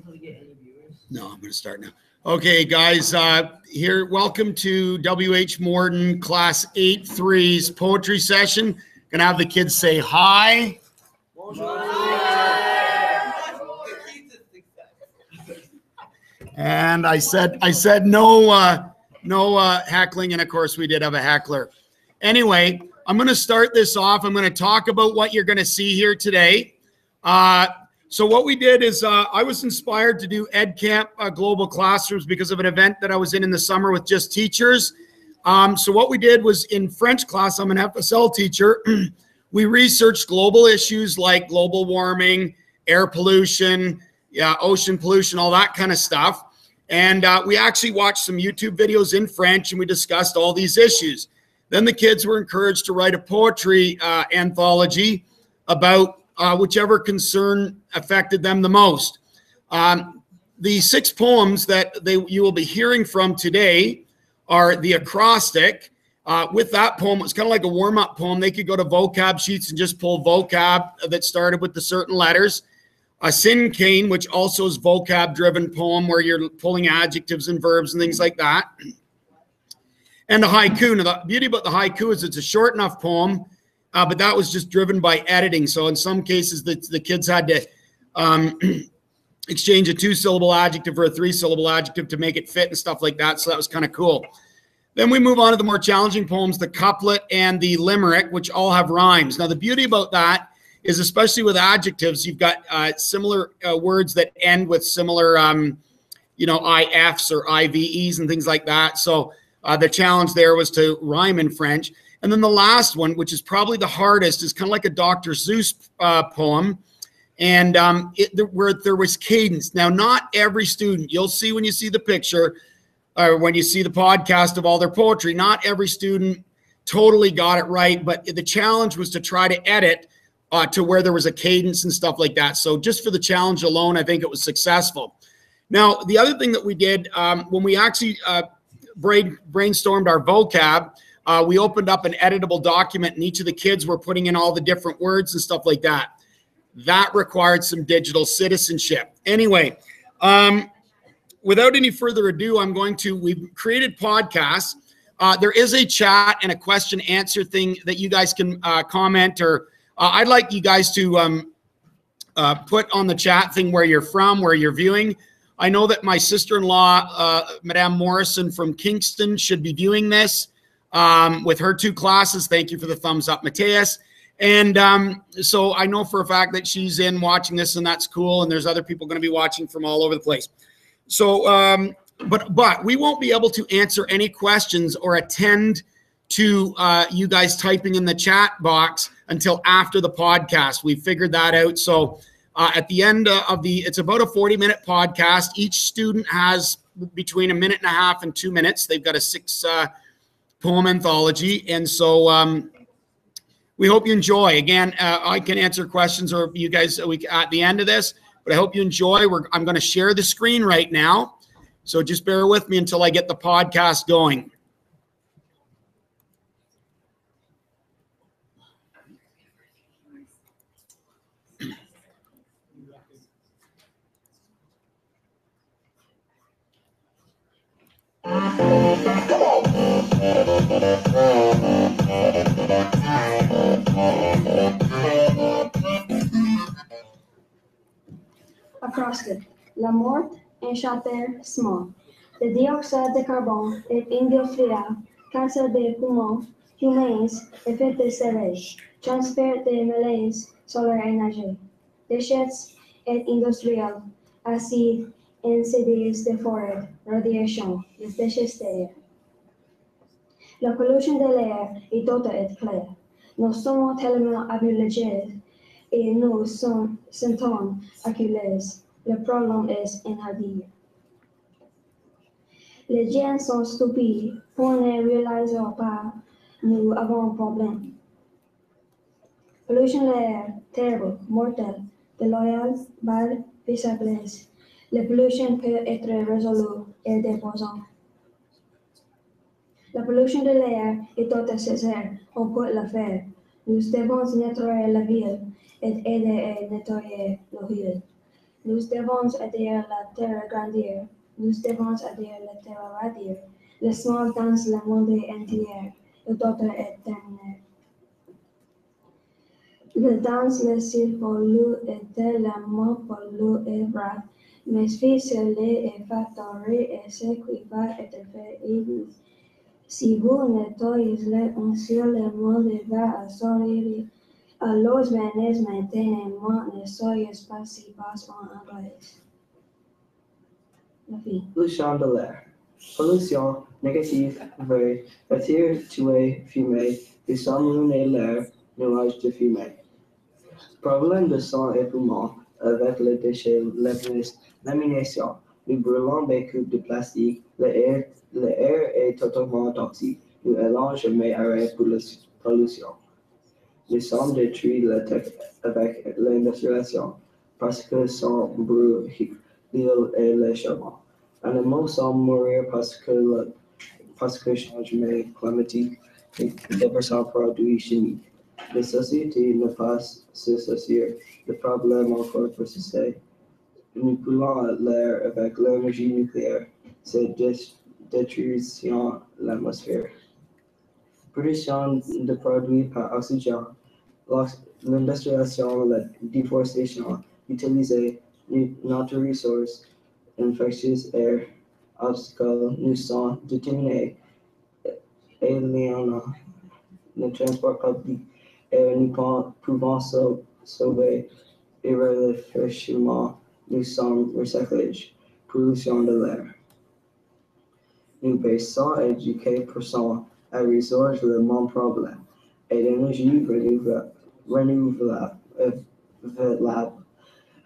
get any viewers? No, I'm going to start now. Okay, guys, uh, here, welcome to W.H. Morden Class 8 Threes Poetry Session. Gonna have the kids say hi. And I said, I said no, uh, no uh, heckling, and of course we did have a heckler. Anyway, I'm going to start this off. I'm going to talk about what you're going to see here today. Uh, so what we did is uh, I was inspired to do Ed Camp uh, Global Classrooms because of an event that I was in in the summer with just teachers. Um, so what we did was in French class, I'm an FSL teacher. we researched global issues like global warming, air pollution, yeah, ocean pollution, all that kind of stuff. And uh, we actually watched some YouTube videos in French and we discussed all these issues. Then the kids were encouraged to write a poetry uh, anthology about uh, whichever concern affected them the most. Um, the six poems that they you will be hearing from today are the acrostic. Uh, with that poem, it's kind of like a warm up poem. They could go to vocab sheets and just pull vocab that started with the certain letters. A syncane, which also is vocab driven poem where you're pulling adjectives and verbs and things like that. And the haiku. Now, the beauty about the haiku is it's a short enough poem uh, but that was just driven by editing. So in some cases, the, the kids had to um, exchange a two syllable adjective for a three syllable adjective to make it fit and stuff like that. So that was kind of cool. Then we move on to the more challenging poems, the couplet and the limerick, which all have rhymes. Now, the beauty about that is, especially with adjectives, you've got uh, similar uh, words that end with similar, um, you know, ifs or ives and things like that. So uh, the challenge there was to rhyme in French. And then the last one, which is probably the hardest, is kind of like a Dr. Seuss uh, poem, and um, it, where there was cadence. Now, not every student, you'll see when you see the picture, or when you see the podcast of all their poetry, not every student totally got it right, but the challenge was to try to edit uh, to where there was a cadence and stuff like that. So just for the challenge alone, I think it was successful. Now, the other thing that we did um, when we actually uh, brain, brainstormed our vocab, uh, we opened up an editable document, and each of the kids were putting in all the different words and stuff like that. That required some digital citizenship. Anyway, um, without any further ado, I'm going to, we've created podcasts. Uh, there is a chat and a question answer thing that you guys can uh, comment or uh, I'd like you guys to um, uh, put on the chat thing where you're from, where you're viewing. I know that my sister-in-law, uh, Madame Morrison from Kingston, should be viewing this um, with her two classes. Thank you for the thumbs up, Mateus. And um, so I know for a fact that she's in watching this, and that's cool. And there's other people going to be watching from all over the place. So, um, but but we won't be able to answer any questions or attend to uh, you guys typing in the chat box until after the podcast. We figured that out. So uh, at the end of the, it's about a 40 minute podcast. Each student has between a minute and a half and two minutes. They've got a six uh, poem anthology. And so um, we hope you enjoy. Again, uh, I can answer questions or you guys uh, we, at the end of this, but I hope you enjoy. We're, I'm going to share the screen right now. So just bear with me until I get the podcast going. Acrostic. La mort, un château small. The dioxide de carbone est industria, cancer des poumons, humains, effet de serre, transfert de malaise solaire énergie, déchets et industriel, acide, insidious de forêt, radiation, les déchets. La pollution de l'air est toute et claire. Nous sommes tellement améliorés et nous sommes sentons acculés. Le problème est inhabile. Les gens sont stupides pour ne réaliser pas nous avons un problème. Pollution de l'air, terrible, mortel, déloyal, bad, visible. La pollution peut être résolue et déposant. La pollution de l'air est tout nécessaire, on peut la faire. Nous devons nettoyer la ville et aider à nettoyer nos villes. Nous devons aider la terre à grandir. Nous devons aider la terre à radir. Le smog dans le monde entier. Le d'autres terminé. Le dans le ciel pour l'eau était la mort pour l'eau est vrai. Mes fils les et et ce qui va être fait. Si vous nettoyez un sur le monde va à sortir. Alors venez maintenant, ne soyez pas si bas en anglais. La vie. Le chandelier. Pollution négative veut attirer tuer, fumer, s'emmener l'air, nuage de fumée. Problème de sang et poumons avec les déchets, l'élimination. Nous brûlons des coupes de plastique. L'air est totalement toxique. Nous allons jamais arrêter pollution. Nous sommes détruits la tech avec l'industrialisation parce que son brûle l'île et les. Animaux sont mourir parce que le parce que changement climatique des personnes produits chimiques. Les sociétés ne pas se soucier. Le problème encore persiste. L'air avec l'énergie nucléaire. C'est détruisant l'atmosphère. Production de produits par oxygène. L'industrialisation, la déforestation, utiliser notre ressource infectious air obstacles nous sont déterminés. Eh, Aliénant le transport public et nous pouvons sauver irréfléchissement. Nous sommes recyclage, pollution de l'air. Nous baissons éduquer personnes à résoudre le même problème et l'énergie renouvelable,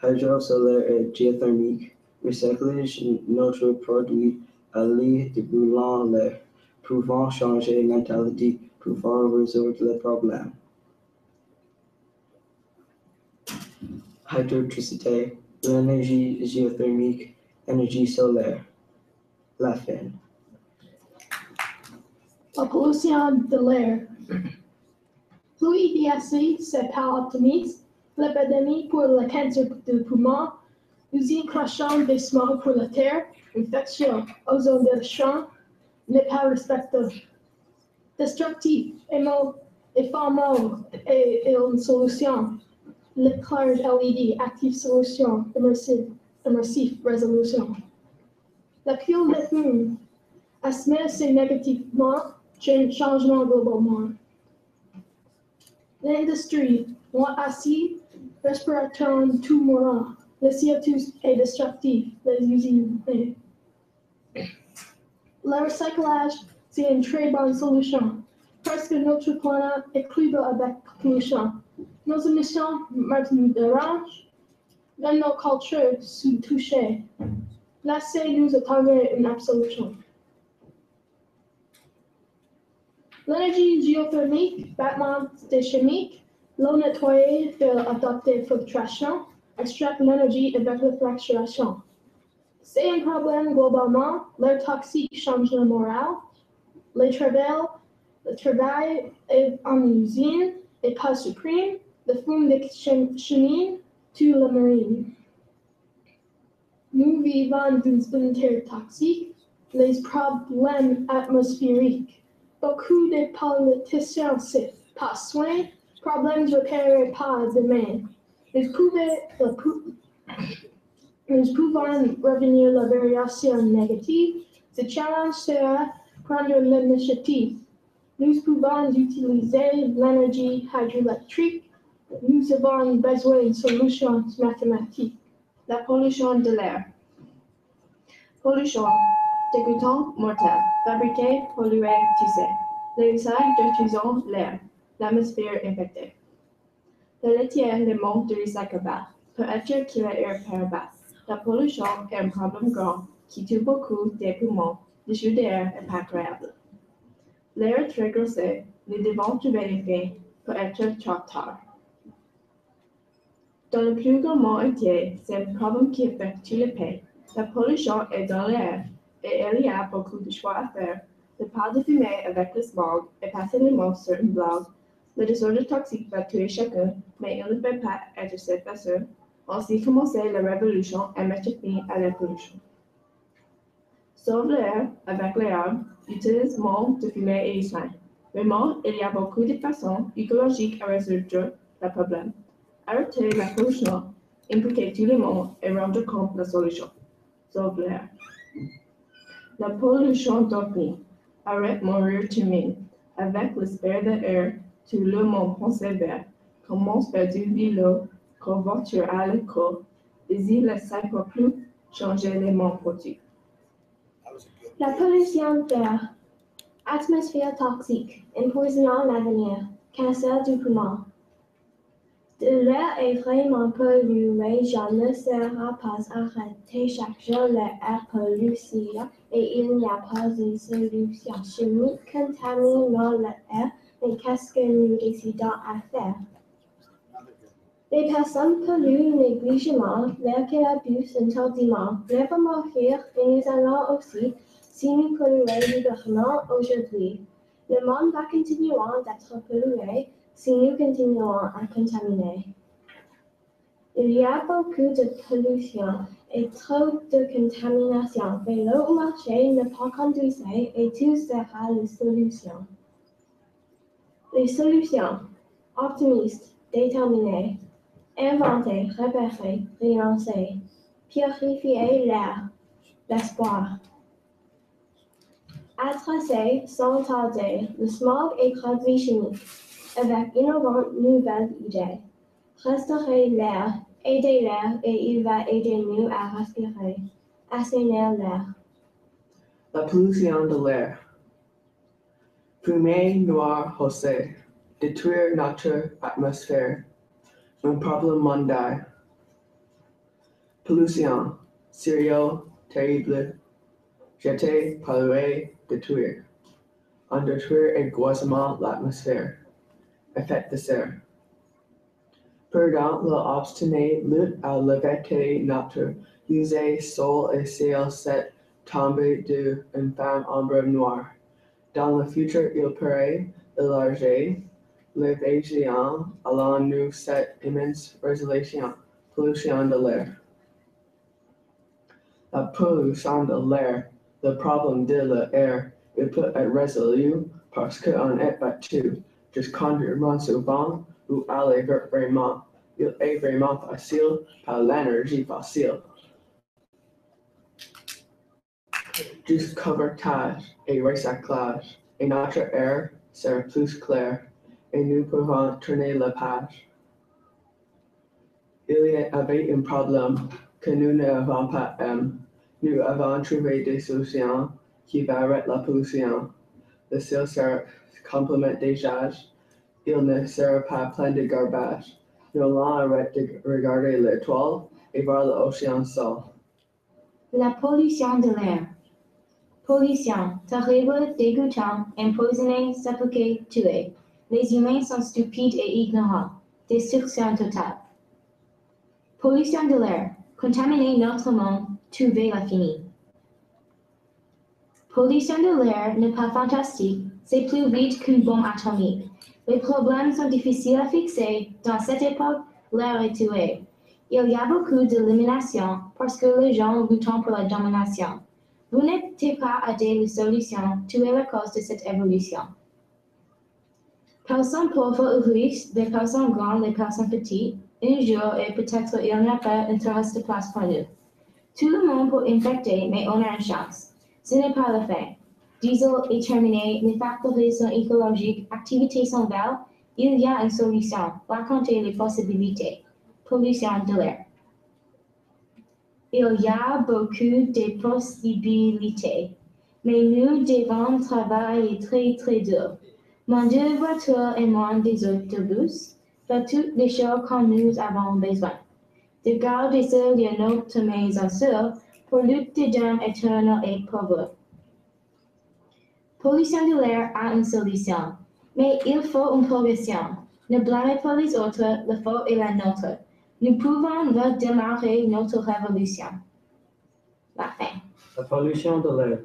hydrosolaire et géothermique. Recyclage notre produit à de brûlant l'air, pouvant changer la mentalité, pouvant résoudre le problème. Hydroélectricité, l'énergie géothermique, énergie solaire. La fin. La pollution de l'air. Plus IDSC, c'est pas optimiste. L'épidémie pour le cancer du poumon, usine crachant des smog pour la terre, infection, ozone de champ, n'est pas respecté. Destructif, émo, éphémère et une solution. Le card LED, active solution, immersive, immersive résolution. La pile de fume, assumer négativement, changement globalement. L'industrie, moins assis, respirateur tout mourant. Le CO2 est destructif, les usines. Le recyclage, c'est une très bonne solution. Parce que notre planète est cruelle avec pollution. Nos émissions dérangent, mais nos cultures sont touchées. Laissez-nous attendre une absolution. L'énergie géothermique, battement des chimiques, l'eau nettoyée fait adopter filtration, extract l'énergie avec fracturation. C'est un problème globalement, l'air toxique change le moral, les travail, le travail est en usine et pas suprême, le fume de chimie tue la marine. Nous vivons dans une terre toxique, les problèmes atmosphériques. Beaucoup de politiciens se passent soin, problèmes repérés pas demain. Ils pouvaient, nous pouvons revenir la variation négative. Ce challenge sera prendre l'initiative. Nous pouvons utiliser l'énergie hydroélectrique. Nous avons besoin de solutions mathématiques. La pollution de l'air. Pollution. Dégoûtant, mortel. Fabriqué, pollué, tissé. Les usages détruisant l'air. L'atmosphère infectée. Le laitier le manque de recyclable. Peut-être qu'il est air par bas. La pollution est un problème grand qui tue beaucoup des poumons. Le jus d'air est pas agréable. L'air très grossé, nous devons trouver une fin pour être tard. Dans le plus grand monde entier, c'est un problème qui affecte les pays. La pollution est dans l'air et il y a beaucoup de choix à faire. Ne pas de fumer avec le smog et passer les mots sur une blog. Le désordre toxique va tuer chacun, mais il ne peut pas être cette. Ainsi commençait la révolution et mettre fin à la pollution. Sauve l'air avec les arbres, l'utilisation de fumée et soins. Vraiment, il y a beaucoup de façons écologiques à résoudre le problème. Arrêter la pollution, impliquer tout le monde et rendre compte la solution. Sauve l'air. La pollution d'ornie. Arrête mourir le monde. Avec l'espère de l'air, tout le monde pense vers. Commence par du vélo, qu'on voiture à l'école. Désire le cycle plus, changer les mondes produits. La pollution d'air. Atmosphère toxique, empoisonnant l'avenir, cancer du poumon. L'air est vraiment pollué, je ne sera pas arrêté chaque jour l'air pollué et il n'y a pas de solution chimique contaminant l'air, mais qu'est-ce que nous décidons à faire? Les personnes polluent négligemment l'air qu'elles abusent interdiment, vont mourir et nous allons aussi si nous polluons librement aujourd'hui, le monde va continuer d'être pollué si nous continuons à contaminer. Il y a beaucoup de pollution et trop de contamination. Vélo au marché ne pas conduire et tout sera la solution. Les solutions optimistes, déterminées, inventer, repérer, renoncer, purifier l'air, l'espoir. Adresser sans tarder le smog et produits chimiques avec innovantes nouvelles idées. Restaurer l'air, aider l'air et il va aider nous à respirer, assainir l'air. La pollution de l'air. Fumée noire haussée. Détruire notre atmosphère. Un problème mondial. Pollution. Sérieux, terrible. Jeter, polluer, détruire. En détruire égoïsement l'atmosphère. Effet de serre. Perdant l'obstiné lutte à l'éviter notre usé sol et ciel cette tombée de infâme ombre noire. Dans le futur, il pourrait élargir l'évasion allant nous cette immense résolution, pollution de l'air. La pollution de l'air, le problème de l'air, il peut être résolu parce qu'on est battu. Juste conduire moins souvent ou aller vraiment. Il est vraiment facile par l'énergie fossile. Juste covertage et recyclage, et notre air sera plus clair, et nous pouvons tourner la page. Il y avait un problème que nous n'avons pas aimé. Nous avons trouvé des solutions qui arrêter la pollution. Le ciel sera complément des âges. Il ne sera pas plein de garbage. Nous allons arrêter de regarder l'étoile et voir l'océan seul. La pollution de l'air. Pollution, terrible, dégoûtant, empoisonné, suffoqué, tué. Les humains sont stupides et ignorants. Destruction totale. Pollution de l'air. Contaminer notre monde, tuer la fini. Pollution de l'air n'est pas fantastique, c'est plus vite qu'une bombe atomique. Les problèmes sont difficiles à fixer. Dans cette époque, l'air est tué. Il y a beaucoup d'élimination parce que les gens luttent pour la domination. Vous n'êtes pas à des solutions, tuer la cause de cette évolution. Personnes pauvres ou riches, les personnes grandes, les personnes petites, un jour et peut-être il n'y a pas de place pour nous. Tout le monde peut infecter, mais on a une chance. Ce n'est pas la fin. Diesel est terminé, les factories sont écologiques, activités sont belles, il y a une solution. Racontez les possibilités. Pollution de l'air. Il y a beaucoup de possibilités, mais nous devons travailler très très dur. Moins de voitures et moins des autobus, faire toutes les choses que nous avons besoin. De garder seul de notre maison seule pour lutter d'un éternel et pauvre. Pollution de l'air a une solution, mais il faut une progression. Ne blâmez pas les autres, le faute est la nôtre. Nous pouvons redémarrer notre révolution. La fin. La pollution de l'air.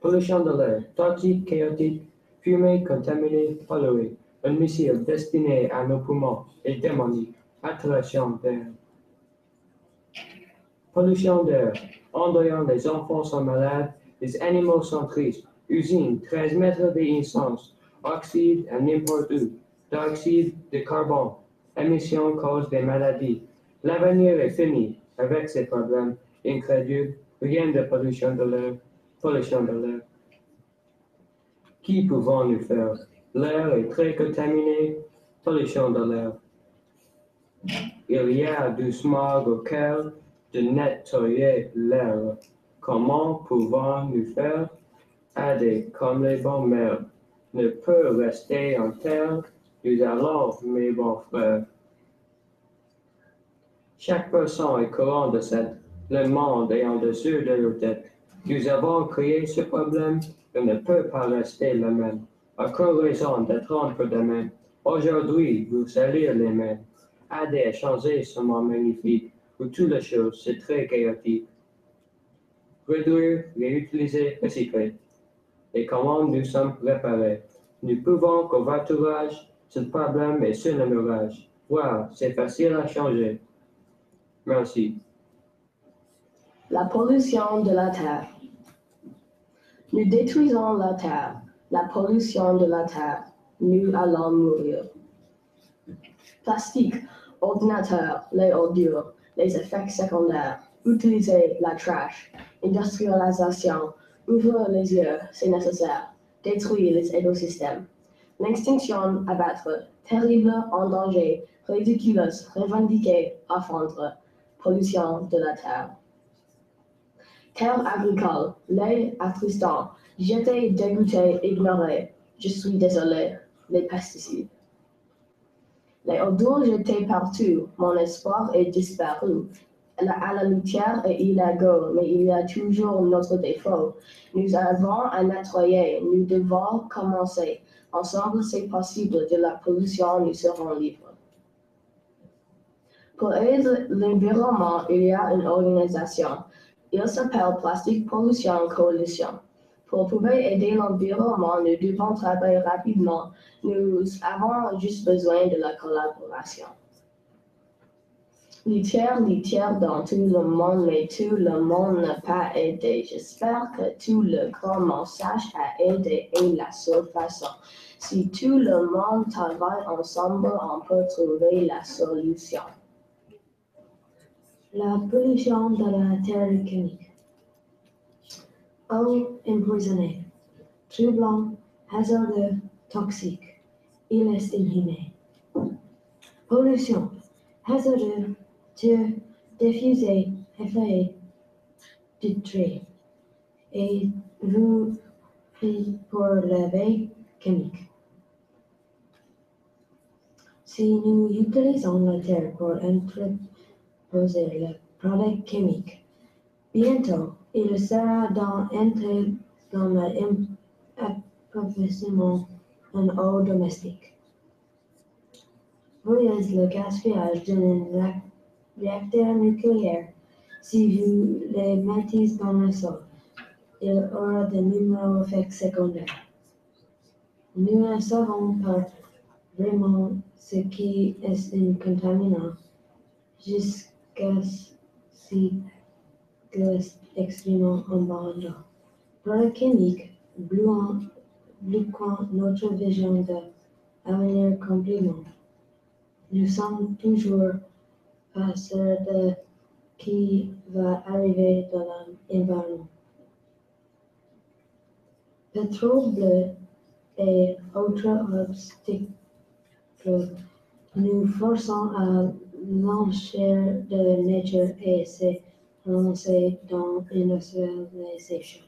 Pollution de l'air. Toxique, chaotique, fumée, contaminée, polluée. Un missile destiné à nos poumons est démonique. Attention d'air. Pollution d'air. En dehors, les enfants sont malades, les animaux sont tristes. Usine, 13 mètres d'essence. Oxyde à n'importe où. Dioxyde de carbone. Émission cause des maladies. L'avenir est fini. Avec ces problèmes incrédules, rien de pollution de l'air. Pollution de l'air. Qui pouvons nous faire? L'air est très contaminé. Pollution de l'air. Il y a du smog auquel de nettoyer l'air. Comment pouvons-nous faire? Aider comme les bons mères? Ne peut rester en terre. Nous allons, mes bons frères. Chaque personne est courant de cette. Le monde est en dessus de leur tête. Nous avons créé ce problème. Il ne peut pas rester le même. Encore raison d'être demain? Aujourd'hui, vous salir les mains. Aider à changer ce monde magnifique où toutes les choses c'est très chaotique. Réduire, réutiliser, recycler. Et comment nous sommes préparés? Nous pouvons covoiturage, ce problème est sur le mirage. Wow, c'est facile à changer. Merci. La pollution de la terre. Nous détruisons la terre. La pollution de la terre. Nous allons mourir. Plastique, ordinateur, les ordures, les effets secondaires. Utiliser la trash. Industrialisation. Ouvre les yeux, c'est nécessaire. Détruire les écosystèmes. L'extinction, abattre. Terrible, en danger. Ridiculeuse, revendiquer, affondre. Pollution de la terre. Terre agricole, lait attristant, jeté, dégoûté, ignoré. Je suis désolé. Les pesticides. Les ordures jetées partout, mon espoir est disparu. La- À la litière est illégaux, mais il y a toujours notre défaut. Nous avons à nettoyer, nous devons commencer. Ensemble, c'est possible, de la pollution, nous serons libres. Pour aider l'environnement, il y a une organisation. Il s'appelle Plastic Pollution Coalition. Pour pouvoir aider l'environnement, nous devons travailler rapidement. Nous avons juste besoin de la collaboration. Litière, litière dans tout le monde, mais tout le monde n'a pas aidé. J'espère que tout le grand monde sache à aider et la seule façon. Si tout le monde travaille ensemble, on peut trouver la solution. La pollution de la terre chimique. Eau empoisonnée, troublant, hasardeux, toxique. Il est inhumé. Pollution, hasardeux, de diffuser, effet, détruire. Et vous pour le bain chimique. Si nous utilisons la terre pour entreposer le produit chimique, bientôt il sera dans, entré dans l'approvisionnement en eau domestique. Voyez le gaspillage d'un ré- réacteur nucléaire. Si vous les mettez dans le sol, il aura de nombreux effets secondaires. Nous ne savons pas vraiment ce qui est un contaminant jusqu'à ce c'est extrêmement. Produits chimiques bloquant, notre vision de l'avenir complètement. Nous sommes toujours pas sûrs de qui va arriver dans l'environnement. Pétrole et autres obstacles nous forçons à l'enchère de nature et se lancer dans l'industrialisation.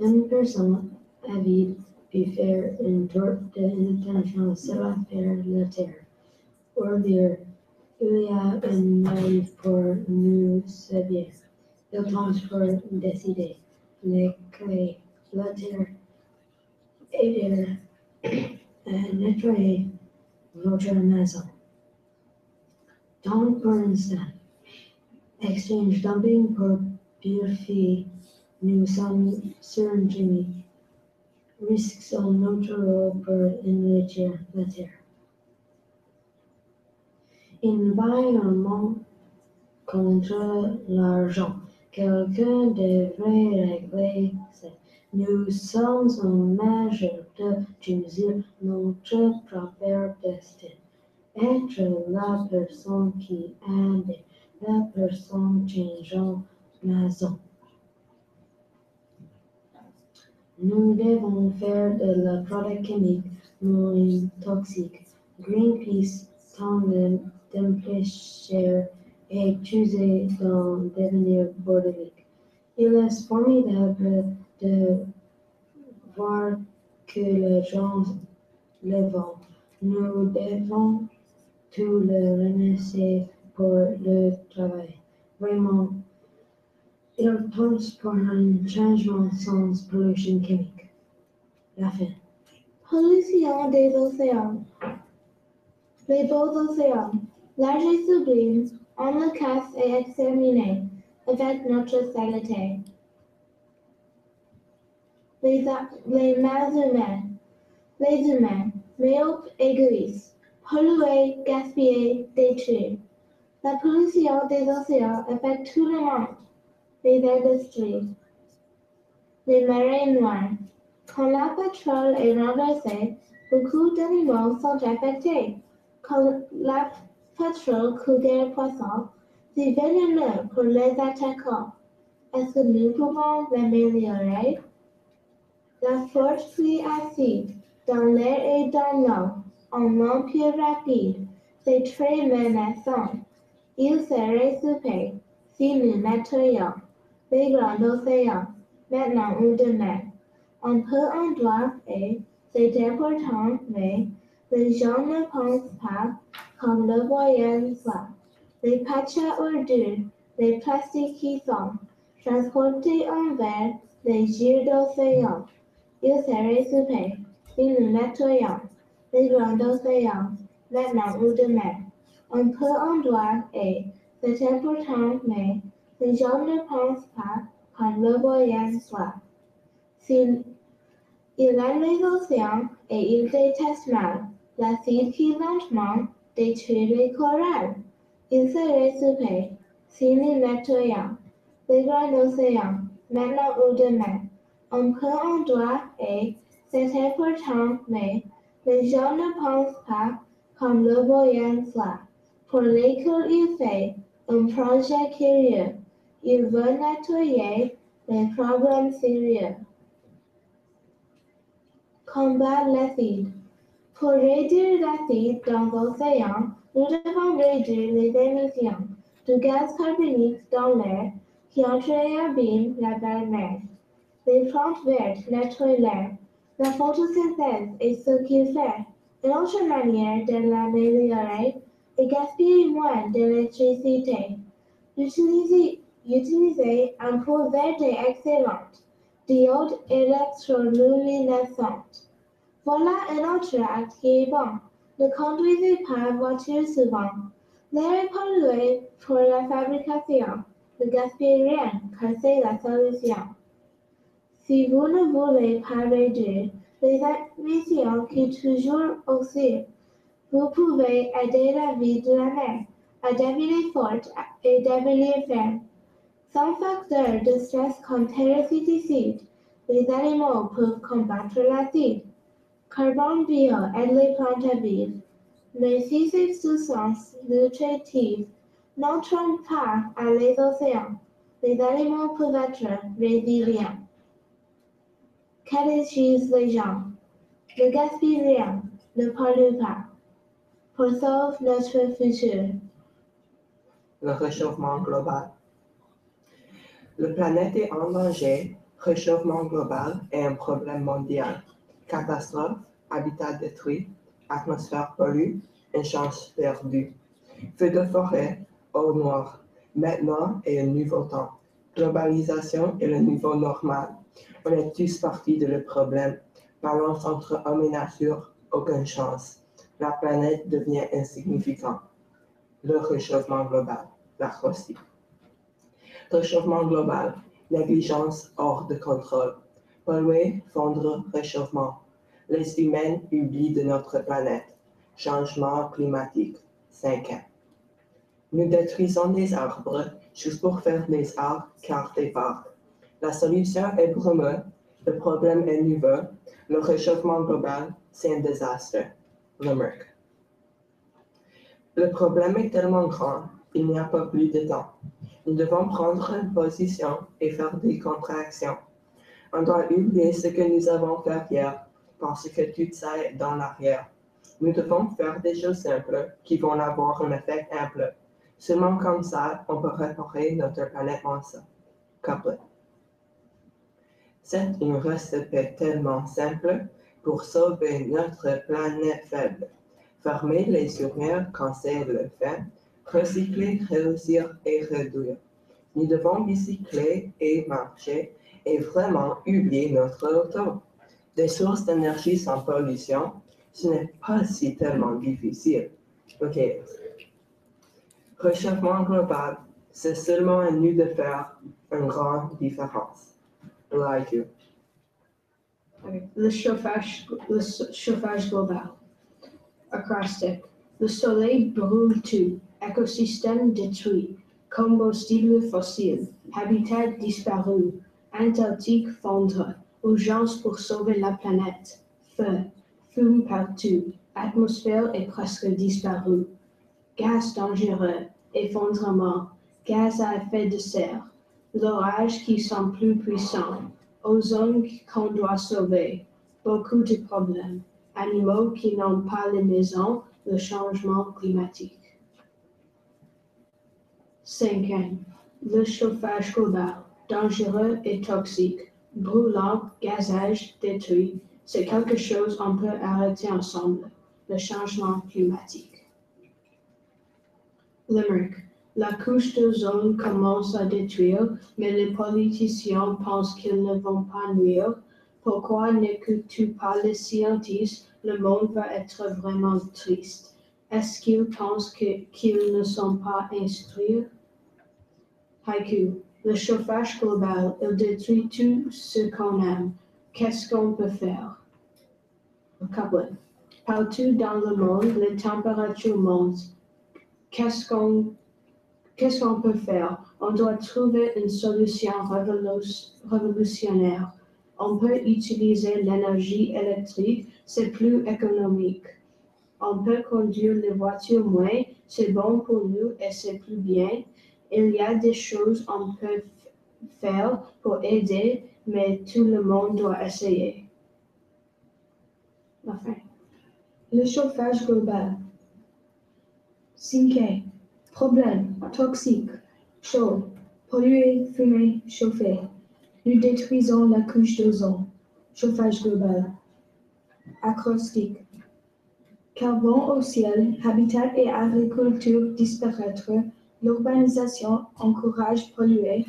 Une personne avide peut faire une torte d'intention cela faire la terre. Ordure, il y a une maille pour nous servir. Il tente pour décider, les créer, la terre, aider à nettoyer votre maison. Pour l'instant, exchange dumping pour purifier, nous sommes sur un Jimmy. Risques sont notre rôle pour enrichir la terre. Environnement contre l'argent. Quelqu'un devrait régler ça. Nous sommes en mesure de choisir notre propre destin. Être la personne qui aide, la personne changeant maison. Nous devons faire de la product chimique moins toxique. Greenpeace tente d'empêcher et choisit d'en devenir bordélique. Il est formidable de voir que les gens le font. Nous devons tout le remercier pour le travail. Vraiment, il tente pour un changement sans pollution chimique. La fin. Pollution des océans. Les beaux océans, larges et sublimes, casse et exterminé avec notre saleté. Les, les mâles humains, les humains, myopes, égoïstes, pollués, gaspillés, détruits. La pollution des océans affecte tout le monde. Les industries, les marées noires. Quand la pétrole est renversée, beaucoup d'animaux sont affectés. Quand la pétrole coule des poissons, c'est vénéneux pour les attaquants. Est-ce que nous pouvons l'améliorer? La forte pluie acide dans l'air et dans l'eau, en empire rapide, c'est très menaçant. Il serait super si nous nettoyons les grands océans, maintenant ou demain. On peut en droit et c'est important, mais les gens ne pensent pas comme le voyant ça. Les patchs à ordures, les plastiques qui sont transportés envers les gires d'océan. Il serait super si nous nettoyons les grands océans, maintenant ou demain. On peut en droit et c'est important, mais les gens ne pensent pas comme le voyant ça. S'il il aime les océans et il déteste mal l'acide qui lentement détruit les coraux. Il serait super si nous nettoyons les grands océans maintenant ou demain. On peut en droit et c'est important, mais les gens ne pensent pas comme le voyant cela. Pour l'école, il fait un projet curieux. Il veut nettoyer les problèmes sérieux. Combat l'acide. Pour réduire l'acide dans l'océan, nous devons réduire les émissions de gaz carbonique dans l'air qui entre et abîme la belle mer. Les plantes vertes nettoient l'air. La photosynthèse est ce qu'il fait. Une autre manière de l'améliorer est gaspiller moins d'électricité. Utiliser, utiliser un pot vert et excellente diode électroluminescente. Voilà un autre acte qui est bon. Ne conduisez pas voiture souvent. L'air est pollué pour la fabrication. Ne gaspillez rien, car c'est la solution. Si vous ne voulez pas réduire les émissions qui toujours oscillent, vous pouvez aider la vie de la mer à devenir forte et devenir ferme. Sans facteur de stress comme parasiticides, les animaux peuvent combattre l'acide. Carbone bio aide les plantes à vivre. Mais si ces substances nutritives n'entrent pas à les océans, les animaux peuvent être résilients. Catéchise les gens? Ne gaspille rien, ne pollue pas. Sauver notre futur. le réchauffement global. La planète est en danger. Réchauffement global est un problème mondial. Catastrophe, habitat détruit, atmosphère polluée, une chance perdue. Feu de forêt, eau noire. Maintenant est un nouveau temps. Globalisation est le niveau normal. On est tous partis de le problème. Balance entre homme et nature, aucune chance. La planète devient insignifiante le réchauffement global, la Russie. Réchauffement global, négligence hors de contrôle. Polluer, fondre, réchauffement. Les humains oublient de notre planète. Changement climatique, 5 ans. Nous détruisons des arbres juste pour faire des arbres car des parcs. La solution est brumeuse, le problème est nouveau, le réchauffement global, c'est un désastre. Limerick. Le problème est tellement grand, il n'y a pas plus de temps. Nous devons prendre une position et faire des contractions. On doit oublier ce que nous avons fait hier parce que tout ça est dans l'arrière. Nous devons faire des choses simples qui vont avoir un effet ample. Seulement comme ça, on peut réparer notre planète ensemble. Couplet. C'est une recette tellement simple pour sauver notre planète faible. Fermer les urines quand c'est le fait, recycler, réussir et réduire. Nous devons bicycler et marcher et vraiment oublier notre auto. Des sources d'énergie sans pollution, ce n'est pas si tellement difficile. OK. Réchauffement global, c'est seulement à nous de faire une grande différence. Like you. Le chauffage, global. Acrostic. Le soleil brûle tout. Écosystème détruit. Combustible fossile. Habitat disparu. Antarctique fondre. Urgence pour sauver la planète. Feu. Fume partout. Atmosphère est presque disparue. Gaz dangereux. Effondrement. Gaz à effet de serre. L'orage qui sont plus puissants. Ozone qu'on doit sauver. Beaucoup de problèmes. Animaux qui n'ont pas les maisons. Le changement climatique. Cinquième. Le chauffage global. Dangereux et toxique. Brûlant, gazage, détruit. C'est quelque chose qu'on peut arrêter ensemble. Le changement climatique. Limerick. La couche d'ozone commence à détruire, mais les politiciens pensent qu'ils ne vont pas nuire. Pourquoi n'écoutes-tu pas les scientifiques? Le monde va être vraiment triste. Est-ce qu'ils pensent qu'ils ne sont pas instruits? Haiku. Le chauffage global, il détruit tout ce qu'on aime. Qu'est-ce qu'on peut faire? Partout dans le monde, les températures montent. Qu'est-ce qu'on Qu'est-ce qu'on peut faire? On doit trouver une solution révolu- révolutionnaire. On peut utiliser l'énergie électrique, c'est plus économique. On peut conduire les voitures moins, c'est bon pour nous et c'est plus bien. Il y a des choses qu'on peut faire pour aider, mais tout le monde doit essayer. La fin. Le chauffage global. Cinquième. Problème. Toxique. Chaud. Pollué, fumé, chauffé. Nous détruisons la couche d'ozone. Chauffage global. Acrostique. Carbone au ciel, habitat et agriculture disparaître. L'urbanisation encourage polluer.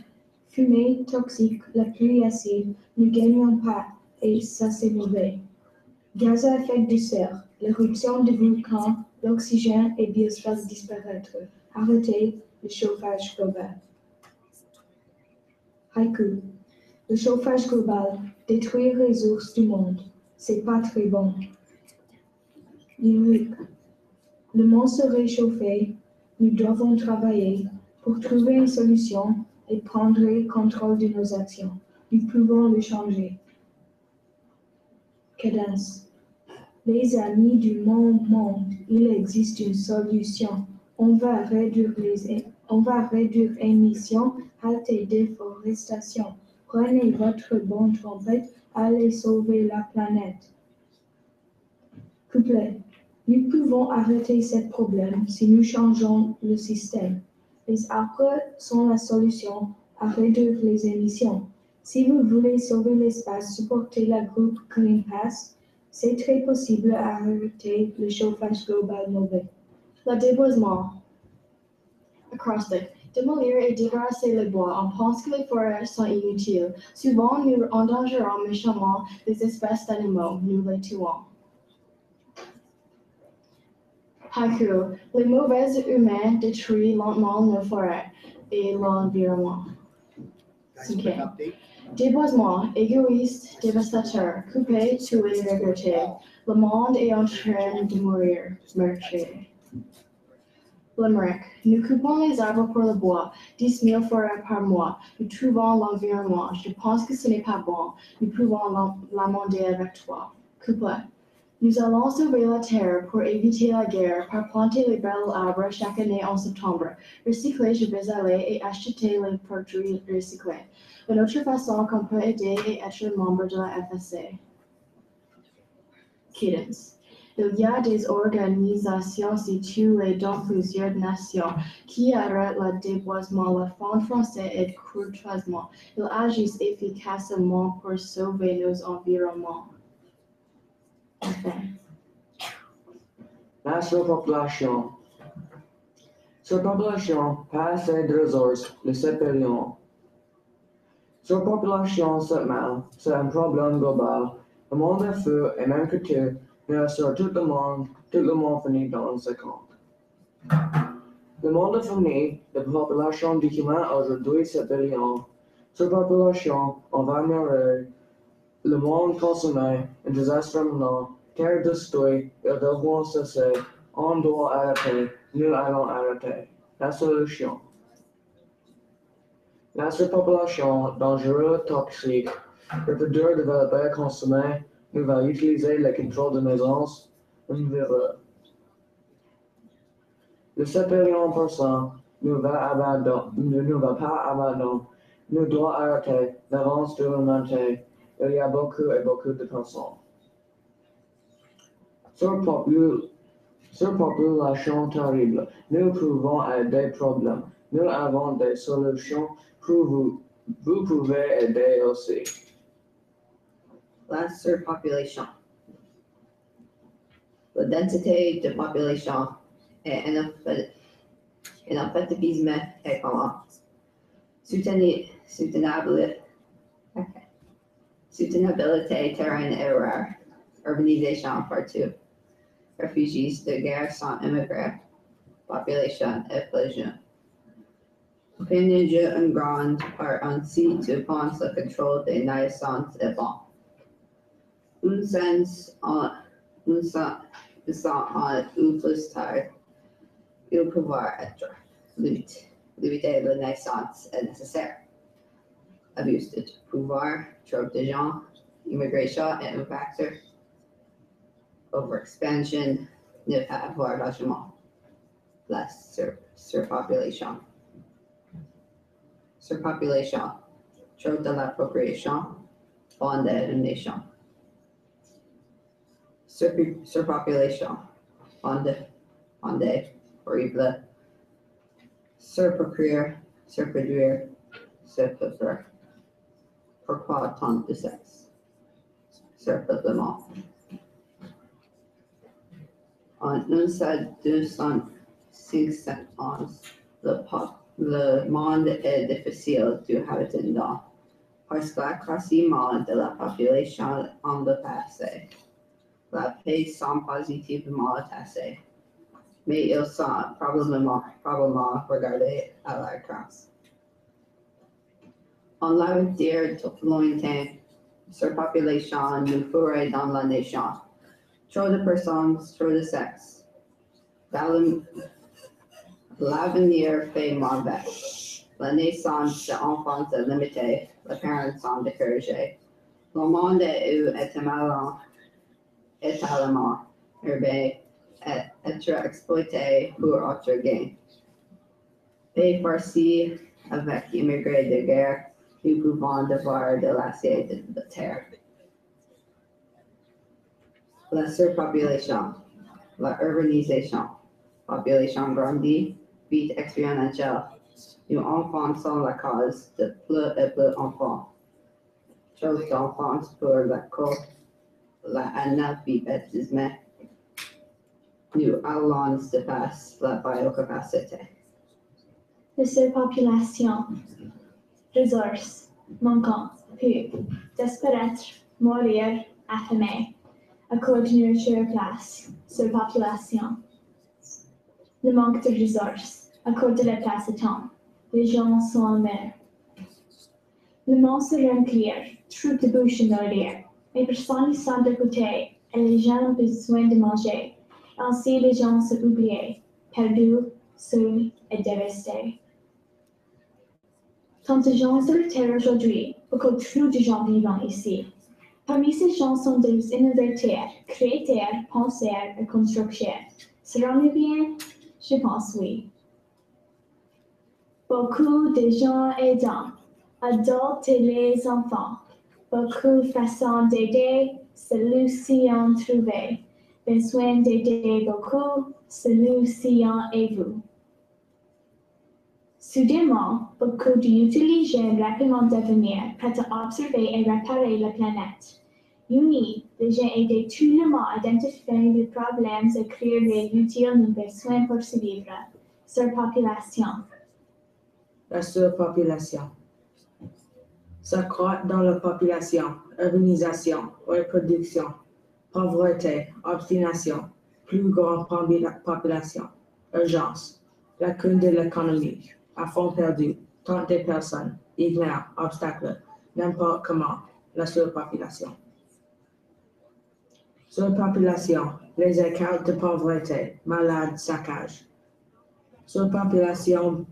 Fumée toxique, la pluie acide. Nous gagnons pas et ça c'est mauvais. Gaz à effet de serre, l'éruption de volcans, l'oxygène et biosphère disparaître. Arrêtez le chauffage global. Haiku. Le chauffage global détruire les ours du monde. C'est pas très bon. Lyrique. Le monde se réchauffe. Nous devons travailler pour trouver une solution et prendre le contrôle de nos actions. Nous pouvons le changer. Cadence. Les amis du monde, monde, il existe une solution. On va réduire les, on va réduire émissions, halter déforestation. Prenez votre bonne trompette, allez sauver la planète. Couplet. Nous pouvons arrêter ce problème si nous changeons le système. Les arbres sont la solution à réduire les émissions. Si vous voulez sauver l'espace, supporter la groupe Green Pass, c'est très possible arrêter le chauffage global mauvais. Le déboisement. Acrostic. Démolir et débarrasser les bois. On pense que les forêts sont inutiles. Souvent, nous endangerons méchamment les espèces d'animaux. Nous les tuons. Haiku. Les mauvais humains détruisent lentement nos forêts et l'environnement. Okay. Déboisement, égoïste, dévastateur, coupé, tué, regretté. Le monde est en train de mourir, meurtrier. Limerick. Nous coupons les arbres pour le bois, 10 000 forêts par mois. Nous trouvons l'environnement. Je pense que ce n'est pas bon. Nous pouvons l'am- l'amender avec toi. Couplet. Nous allons sauver la terre pour éviter la guerre par planter les belles arbres chaque année en septembre. Recycler, je vais aller et acheter les produits recyclés. Une autre façon qu'on peut aider est être membre de la FSC. Cadence. Il y a des organisations situées dans plusieurs nations qui arrêtent le déboisement, le Fonds français et courtoisement. Ils agissent efficacement pour sauver nos environnements. Enfin, La surpopulation. Surpopulation, pas assez de ressources, le séparions. Surpopulation, mal, c'est un problème global. Le monde est feu et même que tu, mais sur tout le monde, tout le monde finit dans ce camp. Le monde fini, la population d'humains aujourd'hui c'est billion. Surpopulation, on va mourir. Le monde consommé, un désastre imminent, terre détruite, ils devront cesser. On doit arrêter, nous allons arrêter. La solution. La surpopulation dangereuse toxique, le dur développé consommé, nous va utiliser le contrôle de naissance, un virus. Le supérieur pourcent ne va ne nous va pas abandonner, nous doit arrêter l'avance de l'humanité. Il y a beaucoup et beaucoup de. Surpopul- Surpopulation terrible. Nous pouvons aider problèmes. Nous avons des solutions pour vous. Vous pouvez aider aussi. La surpopulation. La densité de population est un effet- un effectivisme écolo. Souteni- Soutenable. ok. Soutenabilité terrain et rare. Urbanisation partout. Réfugiés de guerre sans immigrés. Population explosion. Opinion en grande part ainsi tu penses le contrôle des naissances est bon. Un sens en, un sens, un sens en ou plus tard, il pouvoir être lutte. Limiter la naissance est nécessaire. Abus de pouvoir, trop de gens, immigration est un facteur. Overexpansion, ne pas avoir logement. La sur, surpopulation. Surpopulation, trop de l'appropriation, fond de une nation. Surp- surpopulation, fond fond horrible. Surprocuire, surproduire, surpeupler. Pourquoi tant de sexe? Surpeuplement. En un seul deux cent cinquante ans, le pop le monde est difficile de habiter dans parce que l'accroissement de la population en le passé. La paix sont positivement attachés, mais ils sont probablement, probablement regardés à la grâce. En l'avenir lointain, surpopulation nous ferait dans la nation. Trop de personnes, trop de sexe. Dans L'avenir fait mauvais. La naissance de d'enfants est limitée, les parents sont découragés. Le monde est éternellement, étalement urbain, et être exploité pour autre gain. Et farci avec immigrés de guerre, nous pouvons devoir de l'acier de la terre. La surpopulation, la urbanisation, population grandit, vite exponentielle. Nos enfants sont la cause de plus et plus d'enfants. Trop d'enfants pour l'école, la analphabétisme. Nous allons dépasser la biocapacité. La surpopulation, ressources manquantes, puis disparaître, mourir, affamé, à cause de nourriture place, surpopulation. Le manque de ressources, à cause de la place de temps, les gens sont en mer. Le monde se remplir, trop de bouches nourrir, les personnes sont de côté et les gens ont besoin de manger. Ainsi, les gens sont oubliés, perdus, seul et dévasté. Tant de gens sur la Terre aujourd'hui, beaucoup trop de gens vivant ici. Parmi ces gens sont des innovateurs, créateurs, penseurs et constructeurs. Serons-nous bien? Je pense oui. Beaucoup de gens aidants, adultes et les enfants. Beaucoup de façons d'aider, solutions trouvées. Besoin d'aider beaucoup, solution et vous. Soudainement, beaucoup d'utilisateurs rapidement devenir prêts à observer et réparer la planète. Unis, les gens aident tout le monde à identifier les problèmes et créer les outils nous besoin pour survivre. Surpopulation. la surpopulation. S'accroître dans la population, urbanisation, reproduction, pauvreté, obstination, plus grande popula- population, urgence, lacune de l'économie, à fond perdu, tant de personnes, ignore, obstacle, n'importe comment, la surpopulation. Surpopulation, les écarts de pauvreté, malade, saccage. Surpopulation,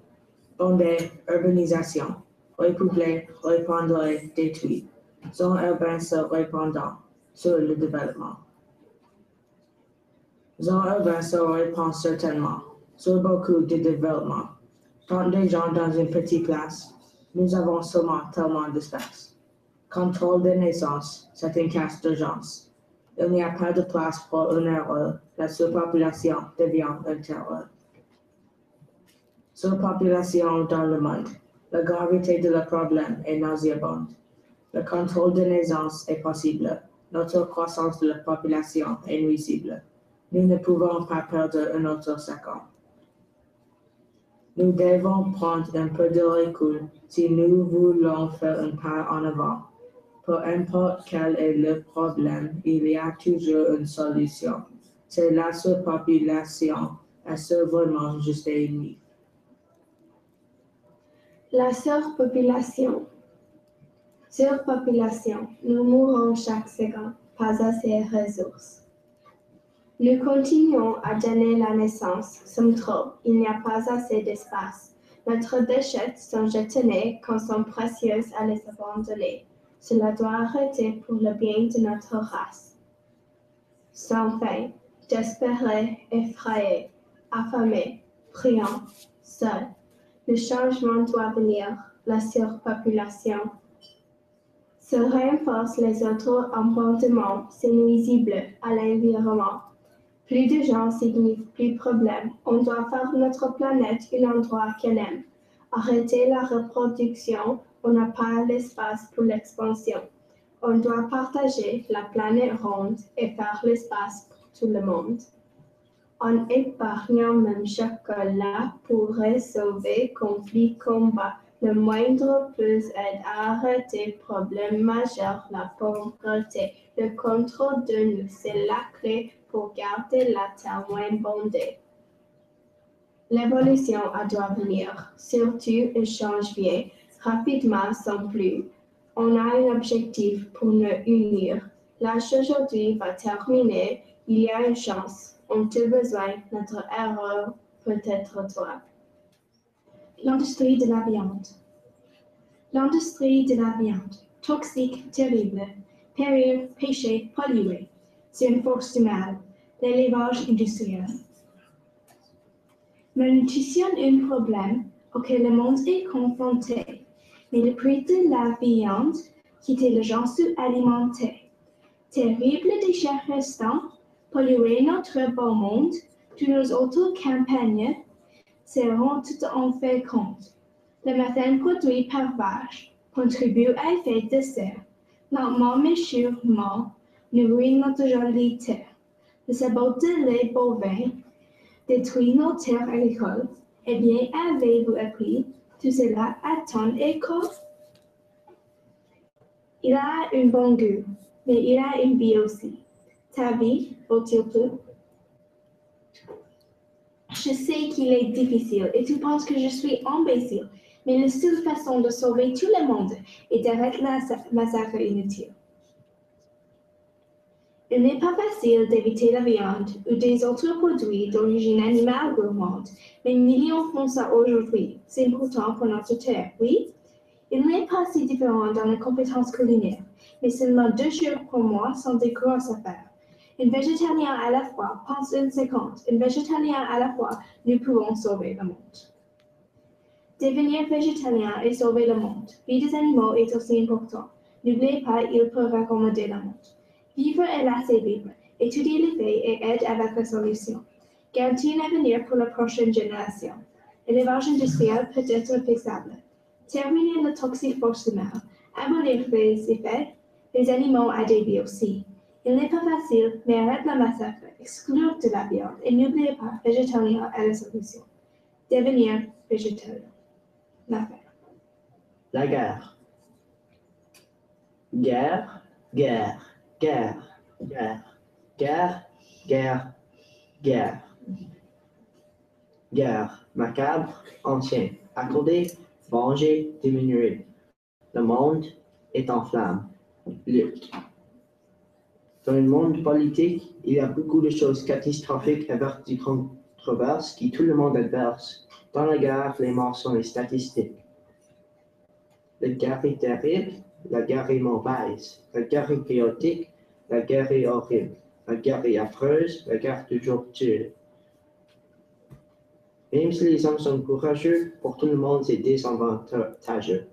bondée, urbanisation, repeupler, répandre, détruit. Zone urbaine se répandant sur le développement. Zone urbaine se répand certainement sur beaucoup de développement. Tant de gens dans une petite place, nous avons seulement tellement d'espace. Contrôle des naissances, c'est une casse d'urgence. Il n'y a pas de place pour une erreur. La surpopulation devient une terreur. Surpopulation dans le monde. La gravité de le problème est nauséabonde. Le contrôle de naissance est possible. Notre croissance de la population est nuisible. Nous ne pouvons pas perdre un autre seconde. Nous devons prendre un peu de recul si nous voulons faire un pas en avant. Peu importe quel est le problème, il y a toujours une solution. C'est la surpopulation. Est-ce vraiment juste et unique? La surpopulation. Surpopulation. Nous mourons chaque seconde, pas assez de ressources. Nous continuons à donner la naissance, sommes trop, il n'y a pas assez d'espace. Notre déchets sont jetés quand sont précieux à les abandonner. Cela doit arrêter pour le bien de notre race. Sans fin, désespérés, effrayés, affamés, priants, seuls. Le changement doit venir, la surpopulation. Se renforce les autres emportements, c'est nuisible à l'environnement. Plus de gens signifie plus de problèmes. On doit faire notre planète un endroit qu'elle aime. Arrêter la reproduction, on n'a pas l'espace pour l'expansion. On doit partager la planète ronde et faire l'espace pour tout le monde. En épargnant même chocolat pourrait sauver conflit, combat. Le moindre plus aide à arrêter problème majeur, la pauvreté. Le contrôle de nous, c'est la clé pour garder la terre moins bondée. L'évolution a doit venir, surtout un changement rapidement sans plus. On a un objectif pour nous unir. L'âge d'aujourd'hui va terminer, il y a une chance. On a besoin, notre erreur peut être toi. L'industrie de la viande. L'industrie de la viande, toxique, terrible, périr, péché, pollué. C'est une force du mal, l'élevage industriel. Malnutrition est un problème auquel le monde est confronté, mais le prix de la viande quitter les gens sous-alimentés. Terrible déchets restants, polluer notre beau monde, toutes nos autres campagnes seront tout en fait compte. Le méthane produit par vache contribue à l'effet de serre. Lentement mais sûrement, nourrit notre jolie terre. Le sabot de lait bovin détruit nos terres agricoles. Eh bien, avez-vous appris tout cela à ton école? Il a un bon goût, mais il a une vie aussi. Ta? Je sais qu'il est difficile et tu penses que je suis imbécile, mais la seule façon de sauver tout le monde est d'arrêter la massacre inutile. Il n'est pas facile d'éviter la viande ou des autres produits d'origine animale gourmande, mais millions font ça aujourd'hui. C'est important pour notre terre, oui? Il n'est pas si différent dans les compétences culinaires, mais seulement deux jours pour mois sont des grosses affaires. Une végétarien à la fois pense une seconde, une végétarien à la fois, nous pouvons sauver le monde. Devenir végétalien et sauver le monde. Vie des animaux est aussi important. N'oubliez pas, il peut raccommoder le monde. Vivre est laisser vivre. Étudier les faits et aide avec la solution. Garantir un avenir pour la prochaine génération. L'élevage industriel peut être faisable. Terminer le toxique forcément. Abolir les effets. Les animaux à des vies aussi. Il n'est pas facile, mais arrête la massacre. Exclure de la viande et n'oubliez pas, végétalien est la solution. Devenir végétalien. L'affaire. La guerre. Guerre, guerre, guerre, guerre, guerre, guerre, guerre. Guerre, macabre, ancien, accordé, venger, diminué. Le monde est en flammes. Lutte. Dans le monde politique, il y a beaucoup de choses catastrophiques avec des controverses qui tout le monde adverse. Dans la guerre, les morts sont les statistiques. La guerre est terrible, la guerre est mauvaise, la guerre est chaotique, la guerre est horrible, la guerre est affreuse, la guerre toujours tue. Même si les hommes sont courageux, pour tout le monde c'est désavantageux.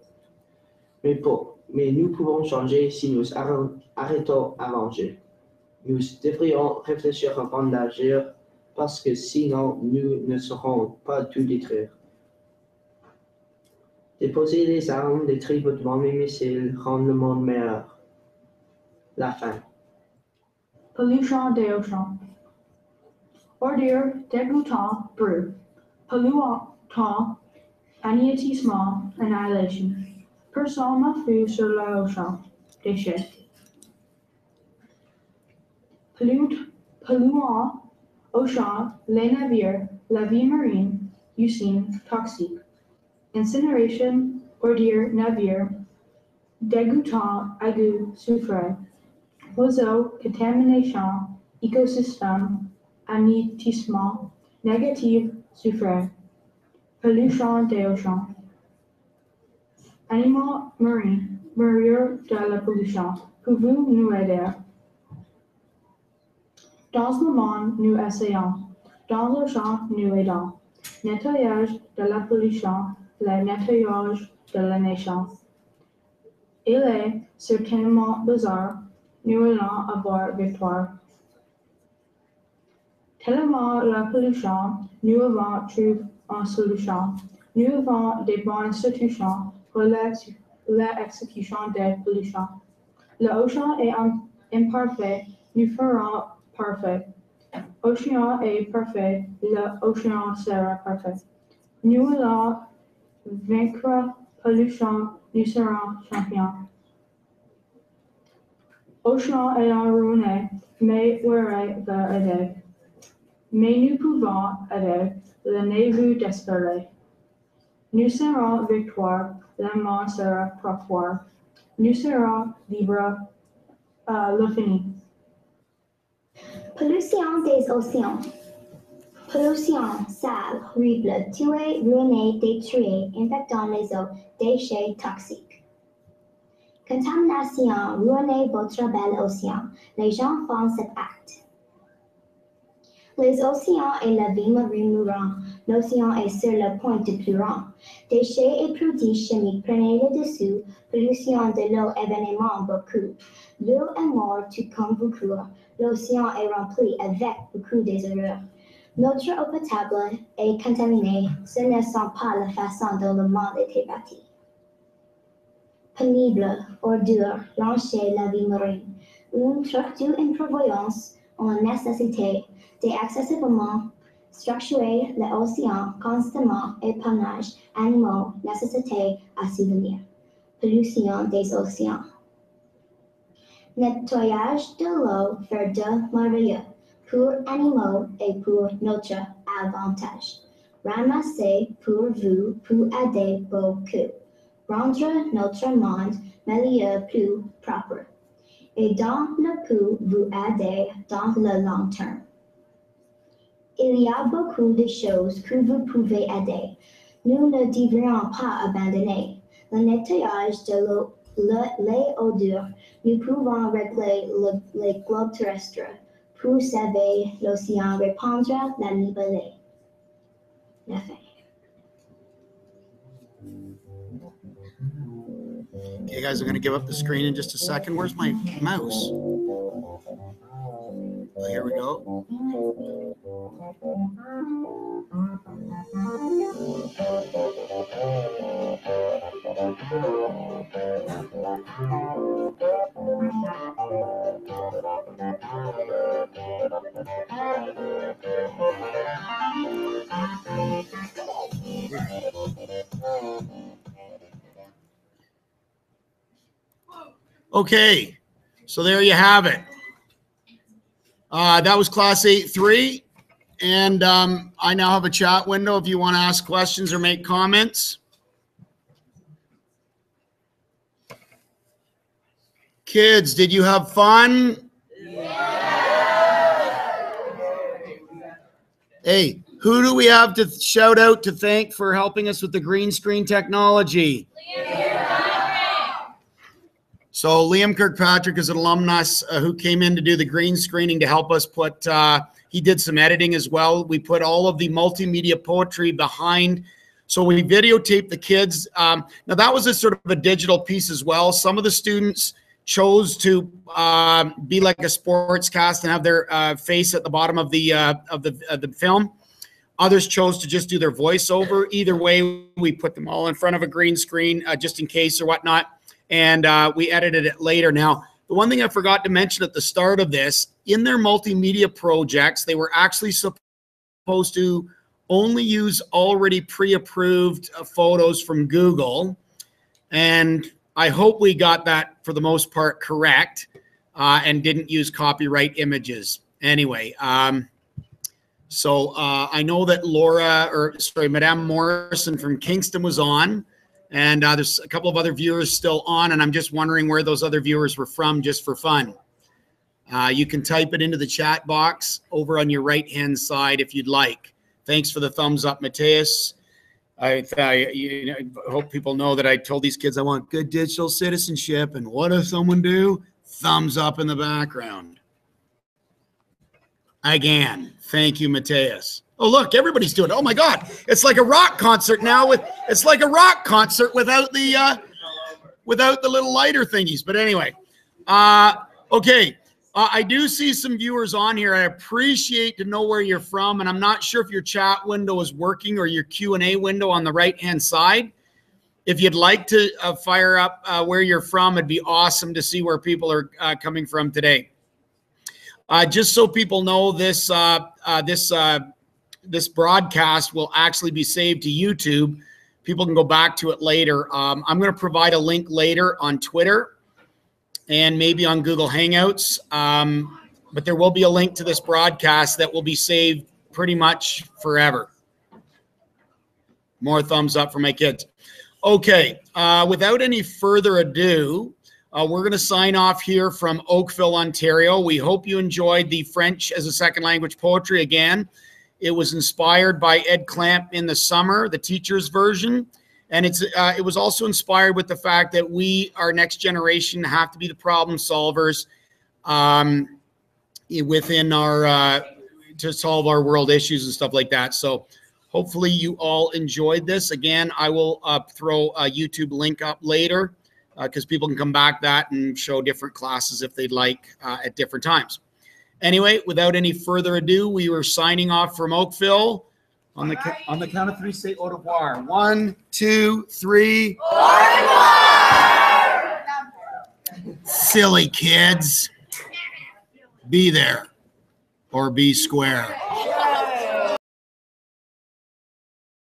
Mais, pour, mais nous pouvons changer si nous arrêtons à manger. Nous devrions réfléchir avant d'agir parce que sinon nous ne saurons pas tout détruire. Déposer les armes des devant les missiles rend le monde meilleur. La fin. Pollution oceans. Ordure, dégoûtant, brut. Polluant, anéantissement, annihilation. Personne n'a fut sur l'océan. Déchets. Polluant, polluant, ocean, les navires, la vie marine, usine, toxique. Incineration, ordure, navire, dégoûtant, aigu, soufre. Oiseau, contamination, écosystème, anéantissement, négatif, soufre. Pollution des oceans. Animaux marins, mourir de la pollution. Pouvez-vous nous aider? Dans le monde, nous essayons. Dans l'ocean, nous aidons. Nettoyage de la pollution, le nettoyage de la naissance. Il est certainement bizarre, nous allons avoir victoire. Tellement la pollution, nous avons trouvé une solution. Nous avons des bonnes institutions pour l'exécution des pollutions. L'océan est imparfait, nous ferons parfait. Océan est parfait, l'océan sera parfait. Nous allons vaincre pollution, nous serons champions. Océan est en ruine, mais Were va aider. Mais nous pouvons aider, le n'est d'espérer. Nous serons victoire, la mort sera profoire. Nous serons libres à l'infini. Pollution des océans. Pollution, sale, horrible, tuer, ruiner, détruire, infectant les eaux, déchets toxiques. Contamination, ruiner votre bel océan. Les gens font cet acte. Les océans et la vie marine. L'océan est sur le point de pleurant. Déchets et produits chimiques prenaient le dessus. Pollution de l'eau, événement beaucoup. L'eau est morte comme beaucoup. L'océan est rempli avec beaucoup des erreurs. Notre eau potable est contaminée. Ce ne sont pas la façon dont le monde était bâti. Pénible, ordure, lancer la vie marine. Une structure imprévoyance, une nécessité d'accessiblement structurer l'océan constamment épanage animaux, nécessité à subvenir. Pollution des océans. Nettoyage de l'eau de merveilleux pour animaux et pour notre avantage. Ramasser pour vous, pour aider beaucoup. Rendre notre monde meilleur, plus propre. et dont ne peut vous aider dans le long terme. Il y a beaucoup de choses que vous pouvez aider. Nous ne devrions pas abandonner le nettoyage de l'eau, le- les. Nous pouvons régler le, les globes terrestres pour sauver l'océan, répandre la nivellée. La fin. Okay, guys, I'm going to give up the screen in just a second. Where's my mouse? Here we go. Okay, so there you have it. Uh, that was class eight three, and um, I now have a chat window if you want to ask questions or make comments. Kids, did you have fun? Hey, who do we have to shout out to thank for helping us with the green screen technology? So Liam Kirkpatrick is an alumnus uh, who came in to do the green screening to help us put. Uh, he did some editing as well. We put all of the multimedia poetry behind. So we videotaped the kids. Um, now that was a sort of a digital piece as well. Some of the students chose to um, be like a sports cast and have their uh, face at the bottom of the uh, of the of the film. Others chose to just do their voiceover. Either way, we put them all in front of a green screen uh, just in case or whatnot and uh, we edited it later. Now, the one thing I forgot to mention at the start of this, in their multimedia projects, they were actually supposed to only use already pre-approved uh, photos from Google, and I hope we got that for the most part correct, uh, and didn't use copyright images. Anyway, um, so uh, I know that Laura, or sorry, Madame Morrison from Kingston was on. And uh, there's a couple of other viewers still on, and I'm just wondering where those other viewers were from just for fun. Uh, you can type it into the chat box over on your right hand side if you'd like. Thanks for the thumbs up, Mateus. I, I you know, hope people know that I told these kids I want good digital citizenship. And what does someone do? Thumbs up in the background. Again, thank you, Mateus. Oh, look, everybody's doing it. Oh my God. It's like a rock concert now with it's like a rock concert without the uh without the little lighter thingies. But anyway, uh okay. Uh, I do see some viewers on here. I appreciate to know where you're from, and I'm not sure if your chat window is working or your Q and A window on the right hand side. If you'd like to uh, fire up uh, where you're from, it'd be awesome to see where people are uh, coming from today. Uh, just so people know, this uh, uh, this uh, this broadcast will actually be saved to YouTube. People can go back to it later. Um, I'm going to provide a link later on Twitter and maybe on Google Hangouts. Um, but there will be a link to this broadcast that will be saved pretty much forever. More thumbs up for my kids. Okay, uh, without any further ado, uh, we're going to sign off here from Oakville, Ontario. We hope you enjoyed the French as a second language poetry again. It was inspired by Ed Clamp in the summer, the teacher's version. And it's uh, it was also inspired with the fact that we, our next generation, have to be the problem solvers um, within our uh, to solve our world issues and stuff like that. So hopefully you all enjoyed this. Again, I will uh, throw a YouTube link up later because people can come back that and show different classes if they'd like uh, at different times. Anyway, without any further ado, we were signing off from Oakville. On the ca- on the count of three, say au revoir. One, two, three. Silly kids. Be there or be square.